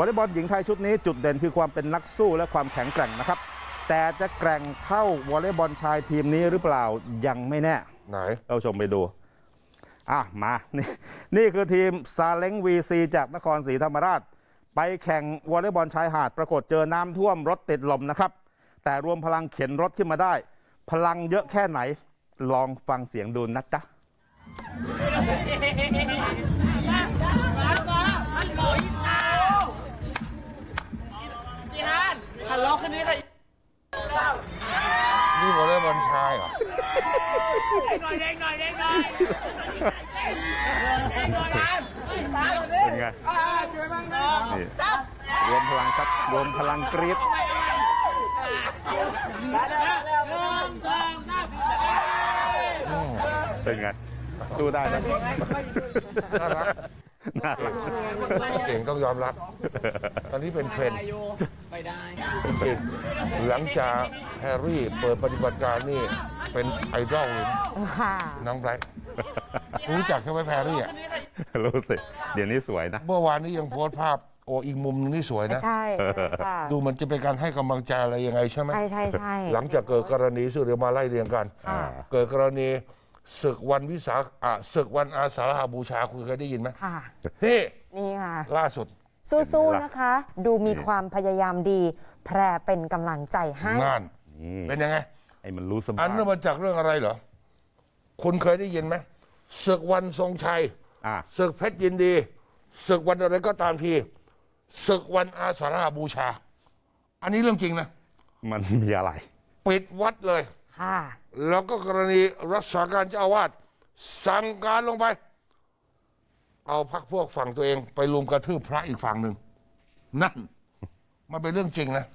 วอลเลย์บอลหญิงไทยชุดนี้จุดเด่นคือความเป็นนักสู้และความแข็งแกร่งนะครับ แต่จะแกร่งเท่าวอลเลย์บอลชายทีมนี้หรือเปล่ายังไม่แน่ ไหน เราชมไปดูอะมานี่นี่คือทีมซาเล้งวีซีจากนครศรีธรรมราช ไปแข่งวอลเลย์บอลชายหาดปรากฏเจอน้ำท่วมรถติดลมนะครับ แต่รวมพลังเข็นรถขึ้นมาได้ พลังเยอะแค่ไหน ลองฟังเสียงดูนะจ๊ะ ฮัลโหลคืนนี้ค่ะนี่วอลเลย์บอลชายเหรอหน่อยเด้งหน่อยเด้งหน่อยเด้งหน่อยนะตามดิเป็นไงช่วยบ้างน้องนี่รวมพลังครับ รวมพลังกรี๊ดเป็นไงสู้ได้ไหมน่ารักน่ารักเก่งต้องยอมรับ ตอนนี้เป็นเทรนด์ไม่ได้ จริงหลังจากแฮร์รี่เปิดปฏิบัติการนี่เป็นไอดอลเลยนะค่ะ น้องไบรท์รู้จักใช่ไหมแฮร์รี่อะรู้สึกเดี๋ยวนี้สวยนะ เมื่อวานนี้ยังโพสต์ภาพโอ้อีกมุมนึงนี่สวยนะ ใช่ค่ะ ดูมันจะเป็นการให้กำลังใจอะไรยังไงใช่ไหม ใช่ใช่ใช่หลังจากเกิดกรณีซึ่งเดี๋ยวมาไล่เรียงกันค่ะเกิดกรณีศึกวันวิสาขอะศึกวันอาสาฬหบูชาคุณเคยได้ยินไหมค่ะ นี่นี่ค่ะ ล่าสุด สู้ๆนะคะ ดูมีความพยายามดี แพรเป็นกำลังใจให้งานนี่เป็นยังไงไอ้มันรู้สอับานยนั้นมาจากเรื่องอะไรเหรอ คุณเคยได้ยินไหมศึกวันทรงชัยอะศึกเพชรยินดีศึกวันอะไรก็ตามทีศึกวันอาสาฬหบูชา อันนี้เรื่องจริงนะ มันมีอะไร ปิดวัดเลย ค่ะ แล้วก็กรณีรักษาการเจ้าอาวาสสั่งการลงไป เอาพักพวกฝั่งตัวเองไปลุมกระทืบพระอีกฝั่งหนึ่งนั่น มันเป็นเรื่องจริงนะ